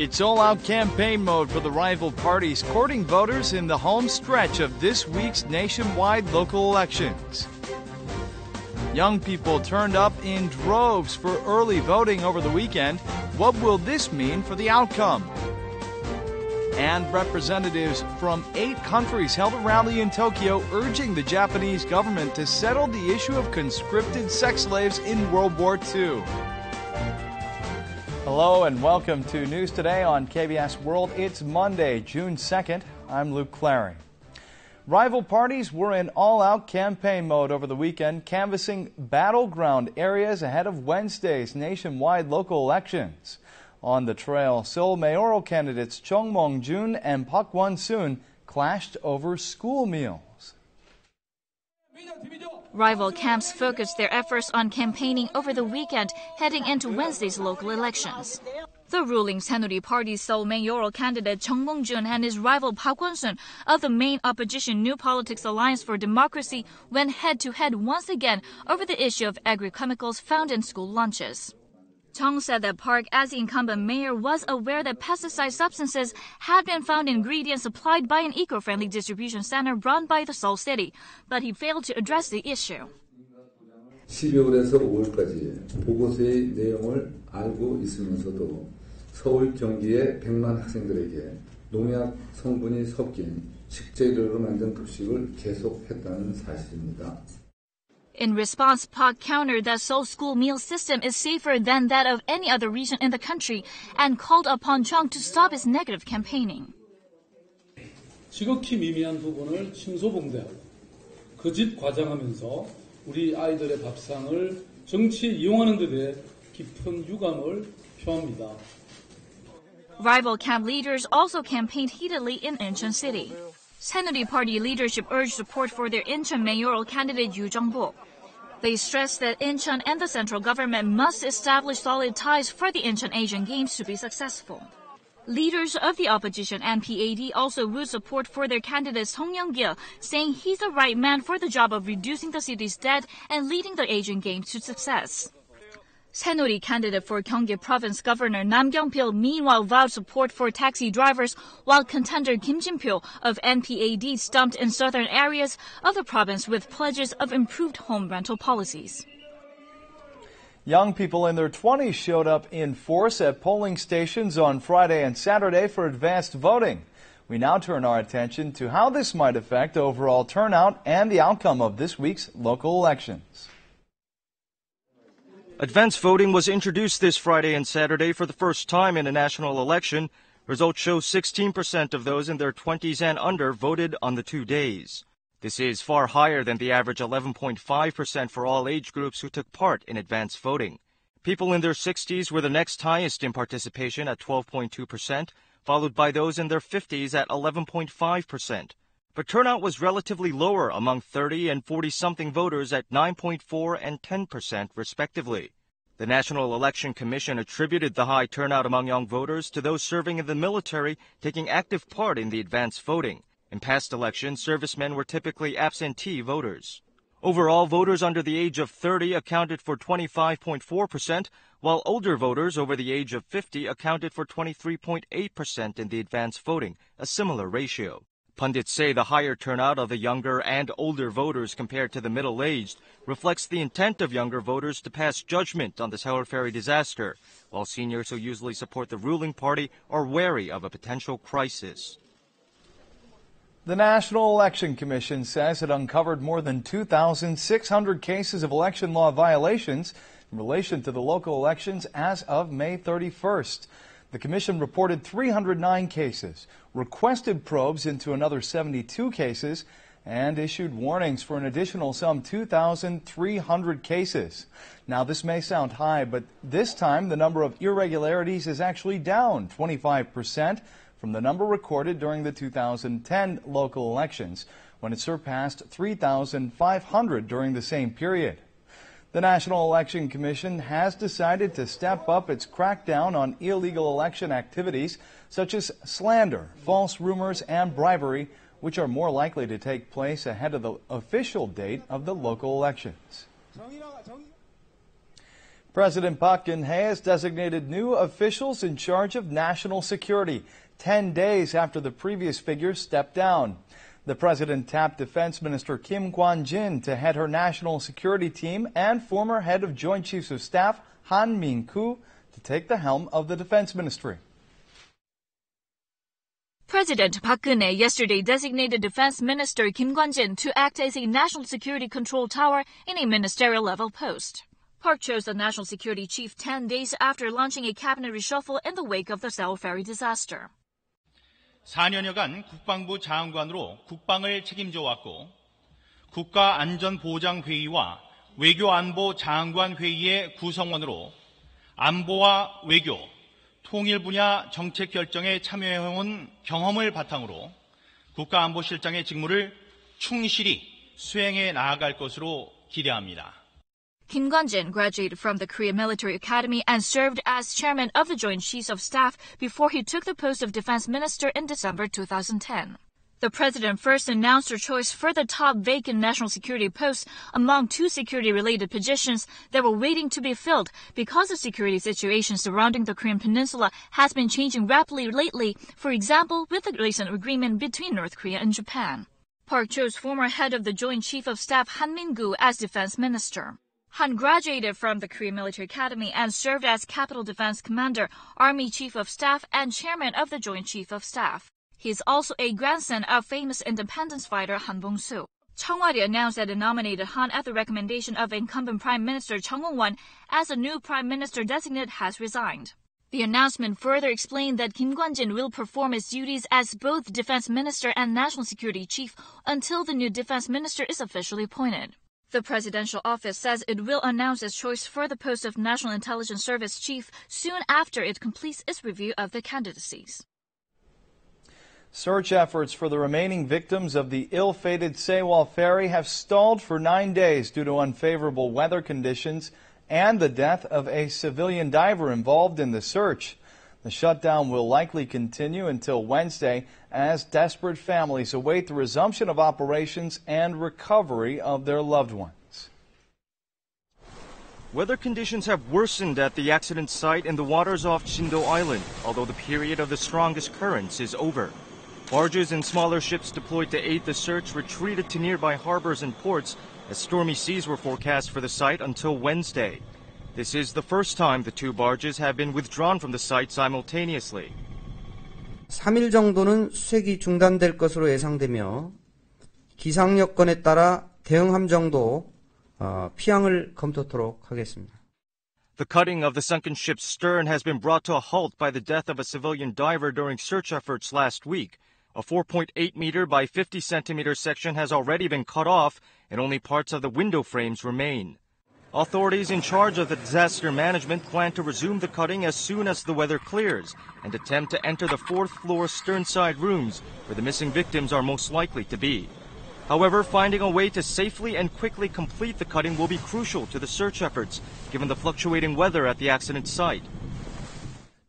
It's all out campaign mode for the rival parties, courting voters in the home stretch of this week's nationwide local elections. Young people turned up in droves for early voting over the weekend. What will this mean for the outcome? And representatives from eight countries held a rally in Tokyo urging the Japanese government to settle the issue of conscripted sex slaves in World War II. Hello and welcome to News Today on KBS World. It's Monday, June 2nd. I'm Luke Clary. Rival parties were in all out campaign mode over the weekend, canvassing battleground areas ahead of Wednesday's nationwide local elections. On the trail, Seoul mayoral candidates Chung Mong Joon and Park Won Soon clashed over school meals. Rival camps focused their efforts on campaigning over the weekend heading into Wednesday's local elections. The ruling Saenuri Party's Seoul mayoral candidate Chung Mong-joon and his rival Park Won-soon of the main opposition New Politics Alliance for Democracy went head-to-head once again over the issue of agrochemicals found in school lunches. Chung said that Park, as the incumbent mayor, was aware that pesticide substances had been found in ingredients supplied by an eco-friendly distribution center run by the Seoul city, but he failed to address the issue. 12월에서 5월까지 보고서의 내용을 알고 있으면서도 서울 경기의 100만 학생들에게 농약 성분이 섞인 식재료로 만든 급식을 계속했다는 사실입니다. In response, Park countered that Seoul's school meal system is safer than that of any other region in the country and called upon Chung to stop his negative campaigning. 지극히 미미한 부분을 과장하면서 우리 아이들의 밥상을 이용하는 데 대해 깊은 유감을 표합니다. Rival camp leaders also campaigned heatedly in Incheon City. Saenuri Party leadership urged support for their Incheon mayoral candidate Yu Jung-bok. They stressed that Incheon and the central government must establish solid ties for the Incheon Asian Games to be successful. Leaders of the opposition NPAD also wooed support for their candidate Song Young-gil, saying he's the right man for the job of reducing the city's debt and leading the Asian Games to success. Saenuri candidate for Gyeonggi Province Governor Nam Kyung-pil meanwhile vowed support for taxi drivers, while contender Kim Jin-pyo of NPAD stumped in southern areas of the province with pledges of improved home rental policies. Young people in their 20s showed up in force at polling stations on Friday and Saturday for advanced voting. We now turn our attention to how this might affect overall turnout and the outcome of this week's local elections. Advance voting was introduced this Friday and Saturday for the first time in a national election. Results show 16% of those in their 20s and under voted on the two days. This is far higher than the average 11.5% for all age groups who took part in advance voting. People in their 60s were the next highest in participation at 12.2%, followed by those in their 50s at 11.5%. But turnout was relatively lower among 30 and 40 something voters at 9.4 and 10% respectively. The National Election Commission attributed the high turnout among young voters to those serving in the military taking active part in the advance voting. In past elections, servicemen were typically absentee voters. Overall, voters under the age of 30 accounted for 25.4%, while older voters over the age of 50 accounted for 23.8% in the advance voting, a similar ratio. Pundits say the higher turnout of the younger and older voters compared to the middle-aged reflects the intent of younger voters to pass judgment on the Sewol ferry disaster, while seniors who usually support the ruling party are wary of a potential crisis. The National Election Commission says it uncovered more than 2,600 cases of election law violations in relation to the local elections as of May 31st. The Commission reported 309 cases, requested probes into another 72 cases, and issued warnings for an additional some 2,300 cases. Now, this may sound high, but this time the number of irregularities is actually down 25% from the number recorded during the 2010 local elections, when it surpassed 3,500 during the same period. The National Election Commission has decided to step up its crackdown on illegal election activities such as slander, false rumors, and bribery, which are more likely to take place ahead of the official date of the local elections. President Park Geun-hye has designated new officials in charge of national security, 10 days after the previous figures stepped down. The president tapped Defense Minister Kim Kwan-jin to head her national security team and former head of Joint Chiefs of Staff Han Min-koo to take the helm of the Defense Ministry. President Park Geun-hye yesterday designated Defense Minister Kim Kwan-jin to act as a national security control tower in a ministerial level post. Park chose the national security chief 10 days after launching a cabinet reshuffle in the wake of the Sewol ferry disaster. 4년여간 국방부 장관으로 국방을 책임져 왔고 국가안전보장회의와 외교안보 장관회의의 구성원으로 안보와 외교, 통일 분야 정책 결정에 참여해온 경험을 바탕으로 국가안보실장의 직무를 충실히 수행해 나아갈 것으로 기대합니다. Kim Kwan-jin graduated from the Korea Military Academy and served as chairman of the Joint Chiefs of Staff before he took the post of defense minister in December 2010. The president first announced her choice for the top vacant national security posts among two security-related positions that were waiting to be filled because the security situation surrounding the Korean peninsula has been changing rapidly lately, for example, with the recent agreement between North Korea and Japan. Park chose former head of the Joint Chief of Staff Han Min-koo as defense minister. Han graduated from the Korean Military Academy and served as Capital Defense Commander, Army Chief of Staff, and Chairman of the Joint Chief of Staff. He is also a grandson of famous independence fighter Han Bong-soo. Chung Won-ri announced that it nominated Han at the recommendation of incumbent Prime Minister Chung Hong-won as the new Prime Minister designate has resigned. The announcement further explained that Kim Kwan-jin will perform his duties as both Defense Minister and National Security Chief until the new Defense Minister is officially appointed. The presidential office says it will announce its choice for the post of National Intelligence Service Chief soon after it completes its review of the candidacies. Search efforts for the remaining victims of the ill-fated Sewol ferry have stalled for nine days due to unfavorable weather conditions and the death of a civilian diver involved in the search. The shutdown will likely continue until Wednesday as desperate families await the resumption of operations and recovery of their loved ones. Weather conditions have worsened at the accident site in the waters off Jindo Island, although the period of the strongest currents is over. Barges and smaller ships deployed to aid the search retreated to nearby harbors and ports as stormy seas were forecast for the site until Wednesday. This is the first time the two barges have been withdrawn from the site simultaneously. 3일 정도는 수색이 중단될 것으로 예상되며 기상 여건에 따라 대응 함정도 피항을 검토토록 하겠습니다. The cutting of the sunken ship's stern has been brought to a halt by the death of a civilian diver during search efforts last week. A 4.8 meter by 50 centimeter section has already been cut off and only parts of the window frames remain. Authorities in charge of the disaster management plan to resume the cutting as soon as the weather clears and attempt to enter the fourth floor sternside rooms where the missing victims are most likely to be. However, finding a way to safely and quickly complete the cutting will be crucial to the search efforts given the fluctuating weather at the accident site.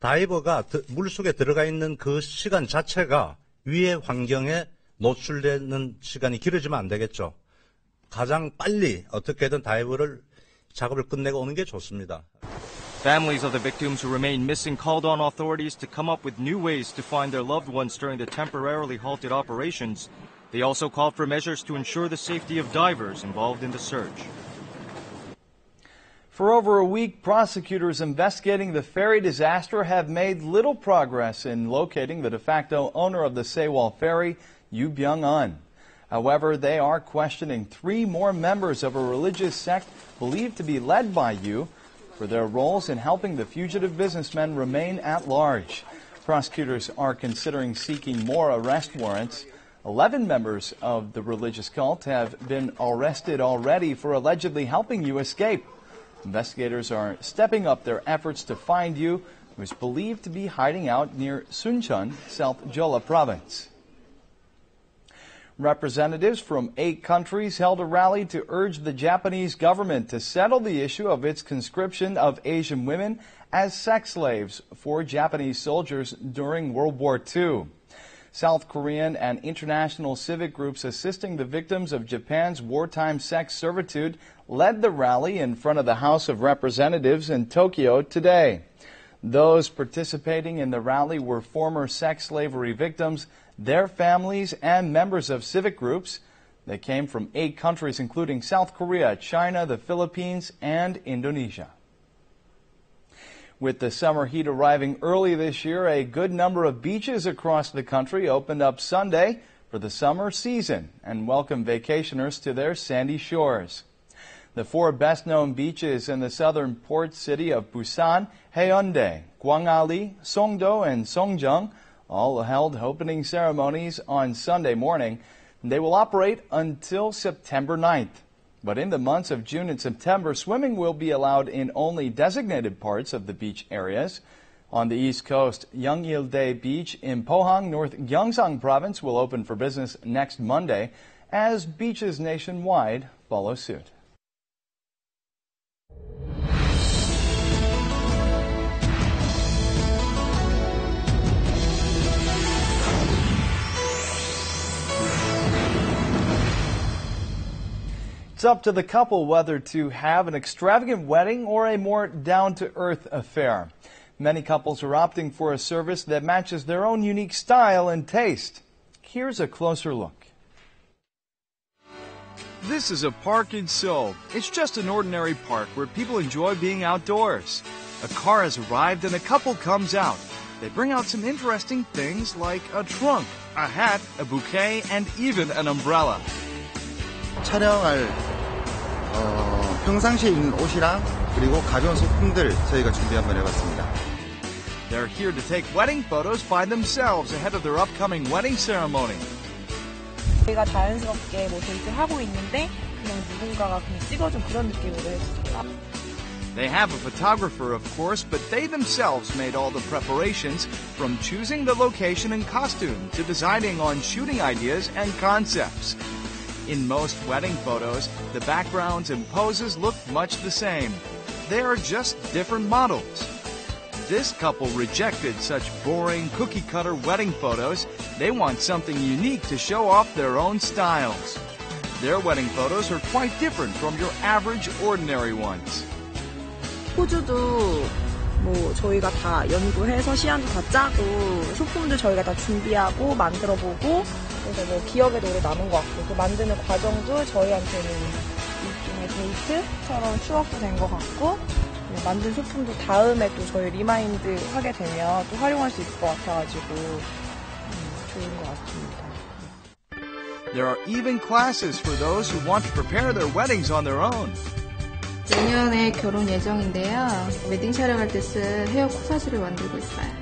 다이버가 물속에 들어가 있는 그 시간 자체가 위의 환경에 노출되는 시간이 길어지면 안 되겠죠. 가장 빨리 어떻게든 다이버를 작업을 끝내고 오는 게 좋습니다. Families of the victims who remain missing called on authorities to come up with new ways to find their loved ones during the temporarily halted operations. They also called for measures to ensure the safety of divers involved in the search. For over a week, prosecutors investigating the ferry disaster have made little progress in locating the de facto owner of the Sewol ferry, Yu Byung-un. However, they are questioning three more members of a religious sect believed to be led by Yu for their roles in helping the fugitive businessmen remain at large. Prosecutors are considering seeking more arrest warrants. Eleven members of the religious cult have been arrested already for allegedly helping Yu escape. Investigators are stepping up their efforts to find Yu, who is believed to be hiding out near Suncheon, South Jeolla province. Representatives from eight countries held a rally to urge the Japanese government to settle the issue of its conscription of Asian women as sex slaves for Japanese soldiers during World War II. South Korean and international civic groups assisting the victims of Japan's wartime sex servitude led the rally in front of the House of Representatives in Tokyo today. Those participating in the rally were former sex slavery victims, their families, and members of civic groups. They came from eight countries, including South Korea, China, the Philippines, and Indonesia. With the summer heat arriving early this year, a good number of beaches across the country opened up Sunday for the summer season and welcome vacationers to their sandy shores. The four best known beaches in the southern port city of Busan, Haeundae, Gwangalli, Songdo, and Songjeong all held opening ceremonies on Sunday morning. They will operate until September 9th. But in the months of June and September, swimming will be allowed in only designated parts of the beach areas. On the east coast, Yeongildae Beach in Pohang, North Gyeongsang Province will open for business next Monday as beaches nationwide follow suit. It's up to the couple whether to have an extravagant wedding or a more down to earth affair. Many couples are opting for a service that matches their own unique style and taste. Here's a closer look. This is a park in Seoul. It's just an ordinary park where people enjoy being outdoors. A car has arrived and a couple comes out. They bring out some interesting things like a trunk, a hat, a bouquet, and even an umbrella. 촬영할 어, 평상시에 입는 옷이랑 그리고 가벼운 소품들 저희가 준비 한번 해봤습니다. They're here to take wedding photos by themselves ahead of their upcoming wedding ceremony. 저희가 자연스럽게 뭐 데이트를 하고 있는데 그냥 누군가가 그냥 찍어준 그런 느낌으로 했어요. They have a photographer, of course, but they themselves made all the preparations from choosing the location and costume to deciding on shooting ideas and concepts. In most wedding photos, the backgrounds and poses look much the same. They are just different models. This couple rejected such boring cookie cutter wedding photos. They want something unique to show off their own styles. Their wedding photos are quite different from your average ordinary ones. 포즈도 뭐 저희가 다 연구해서 시안도 다 짜고 소품도 저희가 다 준비하고 만들어보고 그래서 뭐 기억에도 오래 남은 것 같고 그 만드는 과정도 저희한테는 일종의 데이트처럼 추억도 된 것 같고 네, 만든 소품도 다음에 또 저희 리마인드 하게 되면 또 활용할 수 있을 것 같아가지고 음, 좋은 것 같습니다. There are even classes for those who want to prepare their weddings on their own. 내년에 결혼 예정인데요. 웨딩 촬영할 때 쓸 헤어 코사지를 만들고 있어요.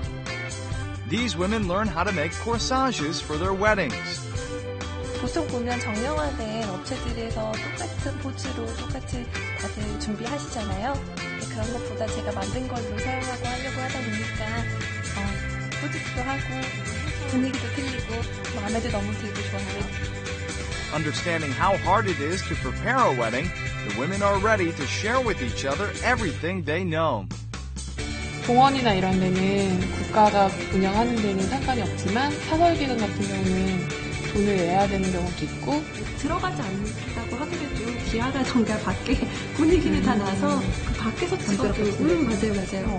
These women learn how to make corsages for their weddings. 보통 보면 정형화된 업체들에서 똑같은 포즈로 똑같이 다들 준비하시잖아요. 근데 그런 것보다 제가 만든 걸로 사용하고 하려고 하다 보니까 어, 포즈도 하고 분위기도 틀리고 마음에도 너무 들고 좋아요. Understanding how hard it is to prepare a wedding, the women are ready to share with each other everything they know. 공원이나 이런 데는 국가가 운영하는 데는 상관이 없지만 사설기관 같은 경우는 돈을 내야 되는 경우도 있고 들어가지 않는다고 하더라도 기아라던가 밖에 분위기를 다 나서 그 밖에서 찍어도 음, 맞아요 맞아요.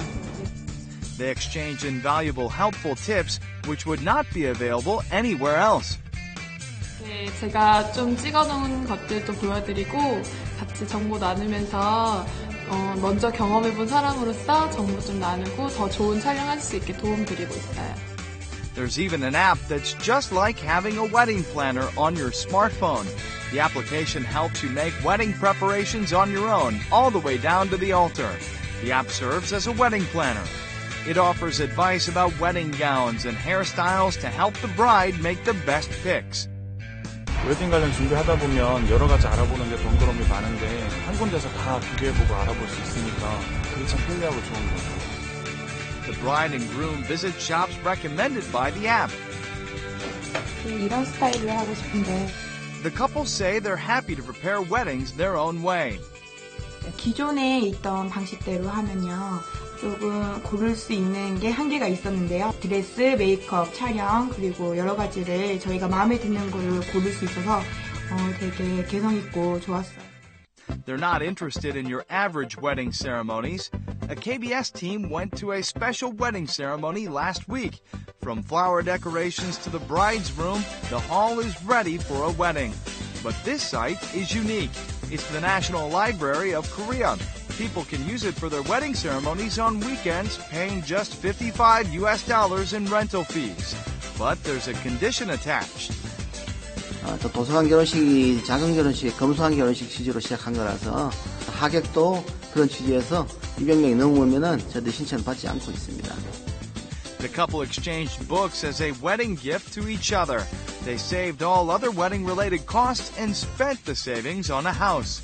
They exchange invaluable helpful tips which would not be available anywhere else. 네, 제가 좀 찍어놓은 것들도 보여드리고 같이 정보 나누면서 어, 먼저 경험해본 사람으로서 정보 좀 나누고 더 좋은 촬영할 수 있게 도움드리고 있어요. There's even an app that's just like having a wedding planner on your smartphone. The application helps you make wedding preparations on your own, all the way down to the altar. The app serves as a wedding planner. It offers advice about wedding gowns and hairstyles to help the bride make the best picks. 웨딩 관련 준비하다 보면 여러 가지 알아보는 게 번거로움이 많은데 한 군데서 다 비교해보고 알아볼 수 있으니까 그게 참 편리하고 좋은 것 같아요. The bride and groom visit shops recommended by the app. 이런 스타일을 하고 싶은데 The couple say they're happy to prepare weddings their own way. 기존에 있던 방식대로 하면요. 조금 고를 수 있는 게 한계가 있었는데요. 드레스, 메이크업, 촬영 그리고 여러 가지를 저희가 마음에 드는 거를 고를 수 있어서 어, 되게 개성 있고 좋았어요. They're not interested in your average wedding ceremonies. A KBS team went to a special wedding ceremony last week. From flower decorations to the bride's room, the hall is ready for a wedding. But this site is unique. It's the National Library of Korea. People can use it for their wedding ceremonies on weekends, paying just 55 US dollars in rental fees. But there's a condition attached. 어, 또 도서관 결혼식이 작은 결혼식, 검소한 결혼식 취지로 시작한 거라서 하객도 그런 취지에서 200명이 넘으면은 저희들 신청을 받지 않고 있습니다. The couple exchanged books as a wedding gift to each other. They saved all other wedding related costs and spent the savings on a house.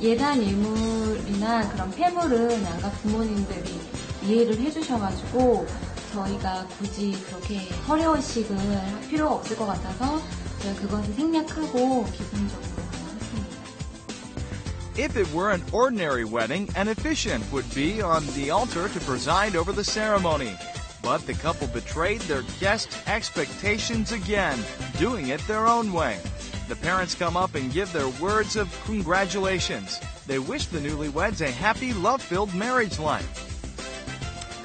예산 일물이나 그런 폐물은 양가 부모님들이 이해를 해주셔가지고 저희가 굳이 그렇게 허례허식을 할 필요가 없을 것 같아서 저희가 그것을 생략하고 기본적으로 했습니다. If it were an ordinary wedding, an officiant would be on the altar to preside over the ceremony. But the couple betrayed their guest expectations again, doing it their own way. The parents come up and give their words of congratulations. They wish the newlyweds a happy, love-filled marriage life.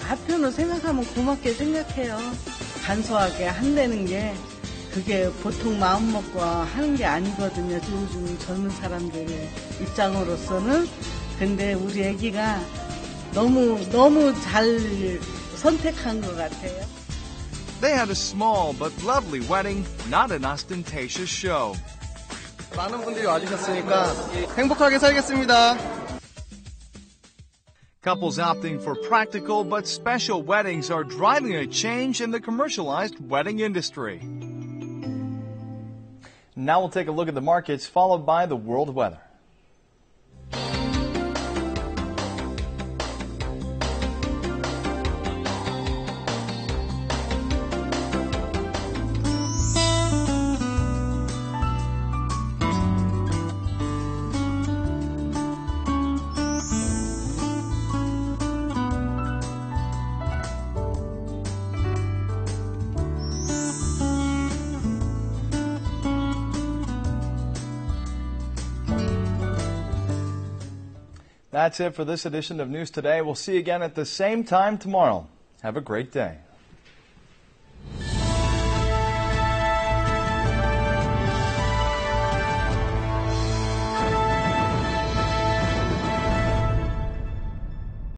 앞편을 생각하면 고맙게 생각해요. 간소하게 한다는 게 그게 보통 마음 먹고 하는 게 아니거든요. 요즘 젊은 사람들 입장으로서는. 근데 우리 애기가 너무 너무 잘 선택한 것 같아요. They had a small but lovely wedding, not an ostentatious show. 많은 분들이 와주셨으니까 행복하게 살겠습니다. Couples opting for practical but special weddings are driving a change in the commercialized wedding industry. Now we'll take a look at the markets, followed by the world weather. That's it for this edition of News Today. We'll see you again at the same time tomorrow. Have a great day.